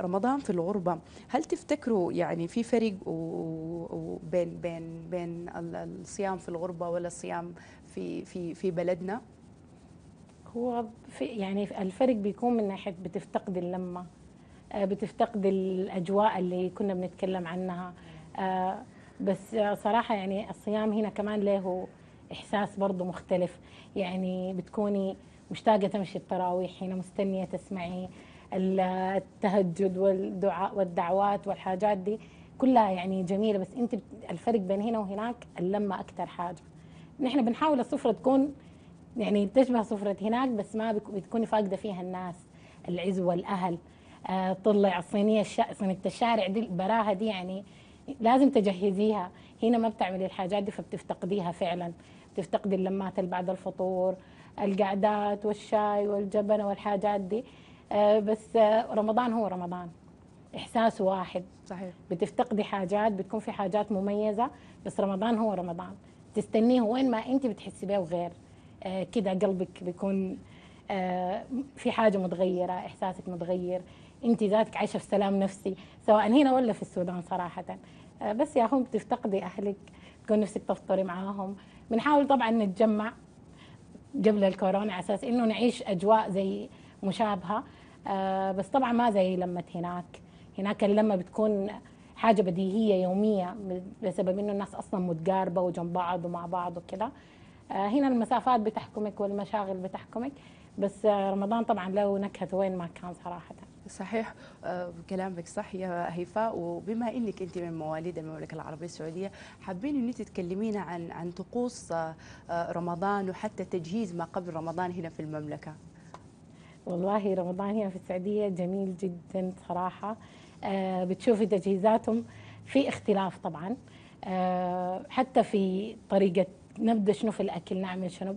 رمضان في الغربة. هل تفتكروا يعني في فرق بين بين بين ال- الصيام في الغربة ولا الصيام في في في بلدنا؟ هو في يعني الفرق بيكون من ناحية بتفتقد اللمة آه، بتفتقد الأجواء اللي كنا بنتكلم عنها. آه، بس صراحة يعني الصيام هنا كمان له إحساس برضه مختلف. يعني بتكوني مشتاقة تمشي التراويح هنا مستنية تسمعي. التهجد والدعاء والدعوات والحاجات دي كلها يعني جميلة بس أنت الفرق بين هنا وهناك اللمة أكثر حاجة. نحن بنحاول السفرة تكون يعني تشبه سفرة هناك بس ما بتكوني فاقدة فيها الناس العزوة الأهل آه طلع الصينية الش... صينية الشارع دي براها دي يعني لازم تجهزيها. هنا ما بتعملي الحاجات دي فبتفتقديها فعلا. بتفتقدي اللمات اللي بعد الفطور القعدات والشاي والجبنة والحاجات دي. بس آه رمضان هو رمضان. إحساسه واحد. صحيح. بتفتقدي حاجات بتكون في حاجات مميزة بس رمضان هو رمضان. تستنيه وين ما انت بتحسي بيه وغير. آه كده قلبك بيكون آه في حاجة متغيرة إحساسك متغير. انت ذاتك عايشة في سلام نفسي سواء هنا ولا في السودان صراحة. آه بس يا هم بتفتقدي أهلك تكون نفسك تفطري معاهم. بنحاول طبعا نتجمع قبل الكورونا على أساس إنه نعيش أجواء زي مشابهة. آه بس طبعا ما زي لمة هناك. هناك اللمه بتكون حاجة بديهية يوميه بسبب إنه الناس أصلا متقاربة وجنب بعض ومع بعض وكده آه هنا المسافات بتحكمك والمشاغل بتحكمك. بس آه رمضان طبعا له نكهة وين ما كان صراحة. صحيح. كلامك صح يا هيفاء. وبما إنك أنت من مواليد المملكة العربية السعودية حابين إن أنت تكلمينا عن عن طقوس رمضان وحتى تجهيز ما قبل رمضان هنا في المملكة. والله رمضان هنا في السعودية جميل جدا صراحة. آه بتشوفي تجهيزاتهم في اختلاف طبعا. آه حتى في طريقة نبدأ شنو في الأكل نعمل شنو